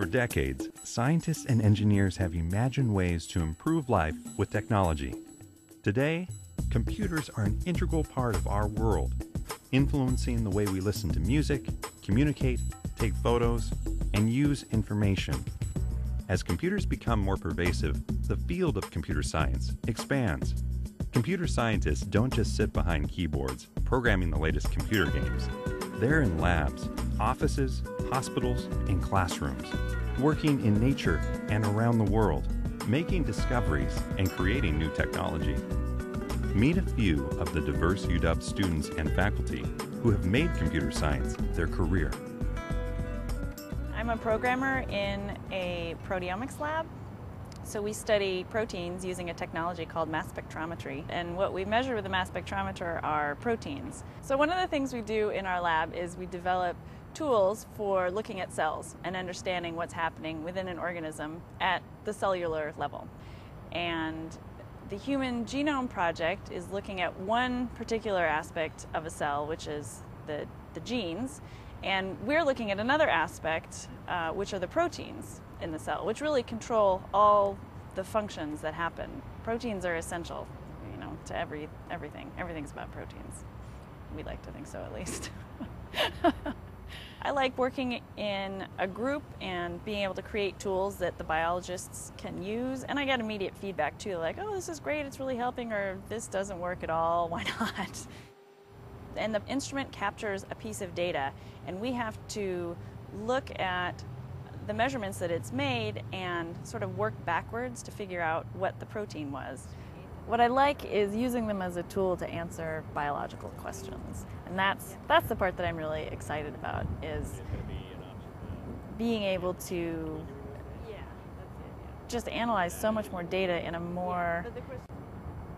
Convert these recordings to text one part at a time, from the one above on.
For decades, scientists and engineers have imagined ways to improve life with technology. Today, computers are an integral part of our world, influencing the way we listen to music, communicate, take photos, and use information. As computers become more pervasive, the field of computer science expands. Computer scientists don't just sit behind keyboards programming the latest computer games. They're in labs, offices, hospitals, and classrooms, working in nature and around the world, making discoveries and creating new technology. Meet a few of the diverse UW students and faculty who have made computer science their career. I'm a programmer in a proteomics lab. So we study proteins using a technology called mass spectrometry. And what we measure with the mass spectrometer are proteins. So one of the things we do in our lab is we develop tools for looking at cells and understanding what's happening within an organism at the cellular level. And the Human Genome Project is looking at one particular aspect of a cell, which is the, the genes, and we're looking at another aspect, uh, which are the proteins in the cell, which really control all the functions that happen. Proteins are essential, you know, to every everything. Everything's about proteins. We like to think so, at least. I like working in a group and being able to create tools that the biologists can use. And I get immediate feedback too, like, oh, this is great, it's really helping, or this doesn't work at all, why not? And the instrument captures a piece of data, and we have to look at the measurements that it's made and sort of work backwards to figure out what the protein was. What I like is using them as a tool to answer biological questions. And that's that's the part that I'm really excited about is being able to just analyze so much more data in a more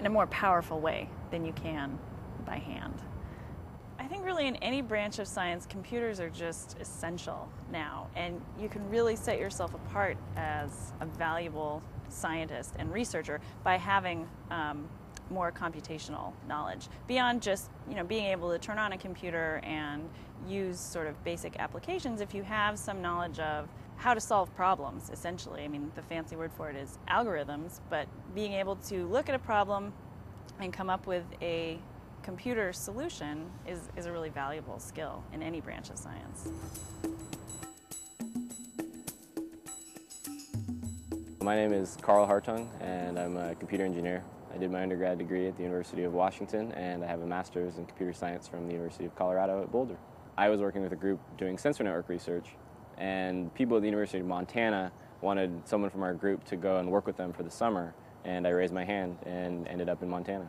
in a more powerful way than you can by hand. I think really in any branch of science, computers are just essential now, and you can really set yourself apart as a valuable scientist and researcher by having um, more computational knowledge. Beyond just you know being able to turn on a computer and use sort of basic applications if you have some knowledge of how to solve problems essentially. I mean the fancy word for it is algorithms but being able to look at a problem and come up with a computer solution is, is a really valuable skill in any branch of science. My name is Carl Hartung and I'm a computer engineer. I did my undergrad degree at the University of Washington and I have a master's in computer science from the University of Colorado at Boulder. I was working with a group doing sensor network research and people at the University of Montana wanted someone from our group to go and work with them for the summer and I raised my hand and ended up in Montana.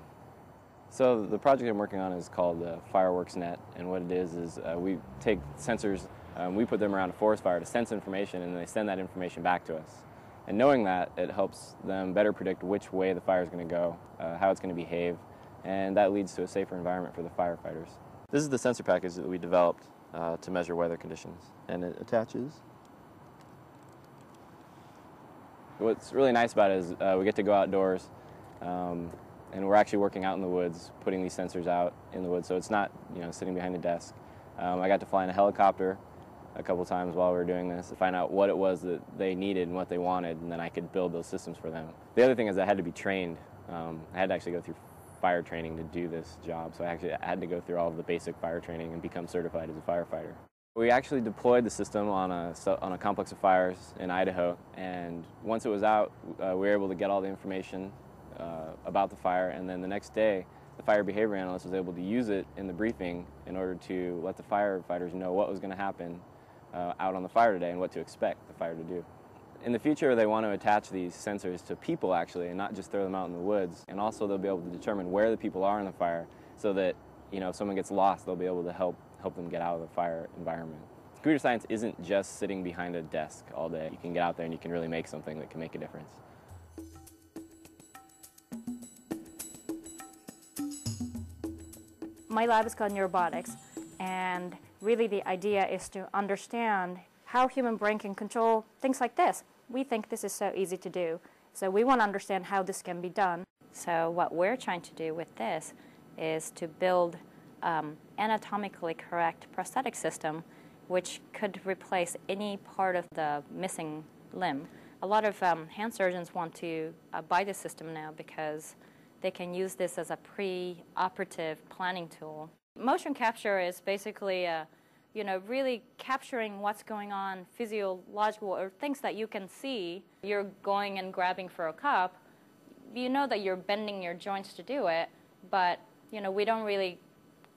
So the project I'm working on is called uh, Fireworks Net, and what it is is uh, we take sensors, um, we put them around a forest fire to sense information, and they send that information back to us. And knowing that, it helps them better predict which way the fire is going to go, uh, how it's going to behave, and that leads to a safer environment for the firefighters. This is the sensor package that we developed uh, to measure weather conditions, and it attaches. What's really nice about it is uh, we get to go outdoors. Um, and we're actually working out in the woods, putting these sensors out in the woods, so it's not you know sitting behind a desk. Um, I got to fly in a helicopter a couple times while we were doing this to find out what it was that they needed and what they wanted, and then I could build those systems for them. The other thing is I had to be trained. Um, I had to actually go through fire training to do this job, so I actually had to go through all of the basic fire training and become certified as a firefighter. We actually deployed the system on a, on a complex of fires in Idaho, and once it was out, uh, we were able to get all the information uh, about the fire, and then the next day, the fire behavior analyst was able to use it in the briefing in order to let the firefighters know what was going to happen uh, out on the fire today and what to expect the fire to do. In the future, they want to attach these sensors to people actually, and not just throw them out in the woods. And also, they'll be able to determine where the people are in the fire, so that you know if someone gets lost, they'll be able to help help them get out of the fire environment. Computer science isn't just sitting behind a desk all day. You can get out there and you can really make something that can make a difference. My lab is called Neurobotics, and really the idea is to understand how human brain can control things like this. We think this is so easy to do, so we want to understand how this can be done. So what we're trying to do with this is to build um, anatomically correct prosthetic system which could replace any part of the missing limb. A lot of um, hand surgeons want to uh, buy this system now because they can use this as a pre-operative planning tool. Motion capture is basically a, you know, really capturing what's going on physiological or things that you can see. You're going and grabbing for a cup. You know that you're bending your joints to do it, but you know, we don't really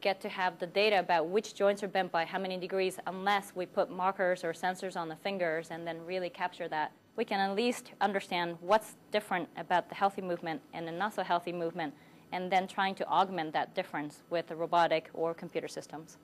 get to have the data about which joints are bent by how many degrees unless we put markers or sensors on the fingers and then really capture that. We can at least understand what's different about the healthy movement and the not so healthy movement and then trying to augment that difference with the robotic or computer systems.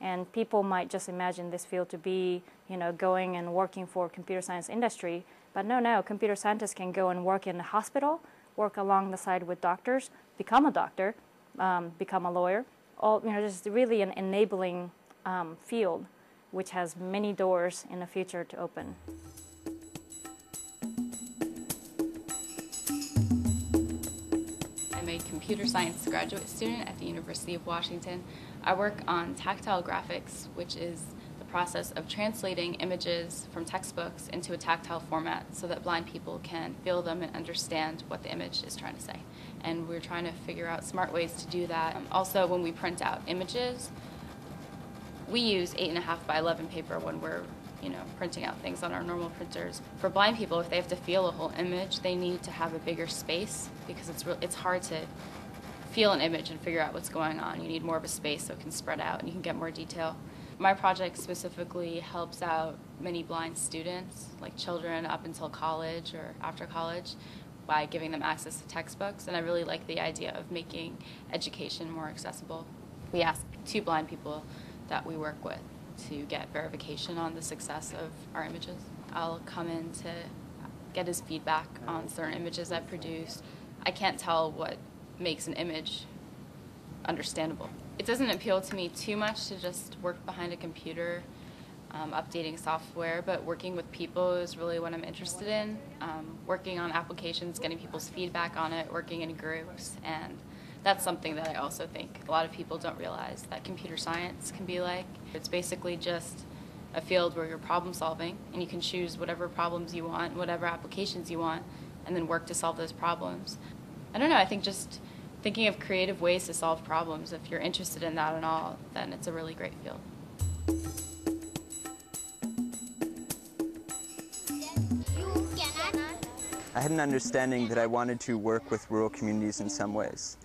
And people might just imagine this field to be, you know, going and working for computer science industry, but no, no, computer scientists can go and work in a hospital, work along the side with doctors, become a doctor, um, become a lawyer, all, you know, just really an enabling um, field which has many doors in the future to open. A computer science graduate student at the University of Washington. I work on tactile graphics, which is the process of translating images from textbooks into a tactile format so that blind people can feel them and understand what the image is trying to say and we're trying to figure out smart ways to do that. Um, also, when we print out images, we use 8.5 by 11 paper when we're you know, printing out things on our normal printers. For blind people, if they have to feel a whole image, they need to have a bigger space because it's, it's hard to feel an image and figure out what's going on. You need more of a space so it can spread out and you can get more detail. My project specifically helps out many blind students, like children up until college or after college, by giving them access to textbooks, and I really like the idea of making education more accessible. We ask two blind people that we work with to get verification on the success of our images. I'll come in to get his feedback on certain images I've produced. I can't tell what makes an image understandable. It doesn't appeal to me too much to just work behind a computer um, updating software, but working with people is really what I'm interested in. Um, working on applications, getting people's feedback on it, working in groups, and that's something that I also think a lot of people don't realize that computer science can be like. It's basically just a field where you're problem solving and you can choose whatever problems you want, whatever applications you want, and then work to solve those problems. I don't know, I think just thinking of creative ways to solve problems, if you're interested in that at all, then it's a really great field. I had an understanding that I wanted to work with rural communities in some ways.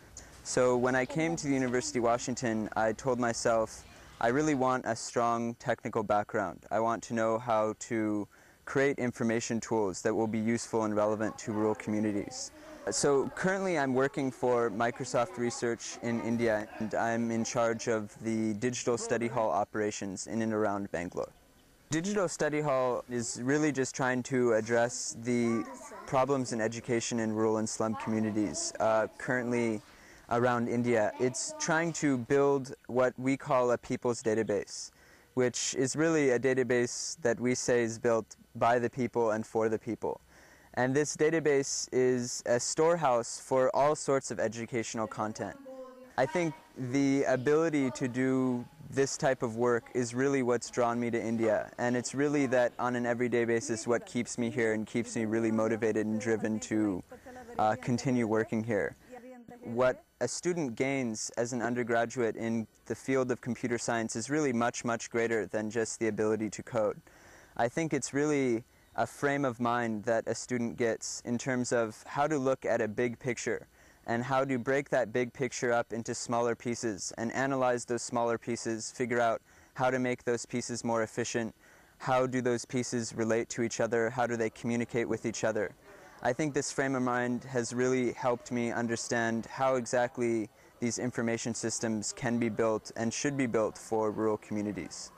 So when I came to the University of Washington, I told myself, I really want a strong technical background. I want to know how to create information tools that will be useful and relevant to rural communities. So currently I'm working for Microsoft Research in India and I'm in charge of the digital study hall operations in and around Bangalore. Digital Study Hall is really just trying to address the problems in education in rural and slum communities uh, currently around India. It's trying to build what we call a people's database, which is really a database that we say is built by the people and for the people. And this database is a storehouse for all sorts of educational content. I think the ability to do this type of work is really what's drawn me to India. And it's really that on an everyday basis what keeps me here and keeps me really motivated and driven to uh, continue working here. What a student gains as an undergraduate in the field of computer science is really much, much greater than just the ability to code. I think it's really a frame of mind that a student gets in terms of how to look at a big picture and how to break that big picture up into smaller pieces and analyze those smaller pieces, figure out how to make those pieces more efficient, how do those pieces relate to each other, how do they communicate with each other. I think this frame of mind has really helped me understand how exactly these information systems can be built and should be built for rural communities.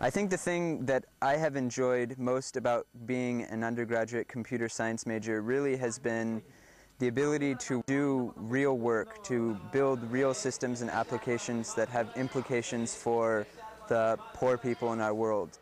I think the thing that I have enjoyed most about being an undergraduate computer science major really has been the ability to do real work, to build real systems and applications that have implications for the poor people in our world.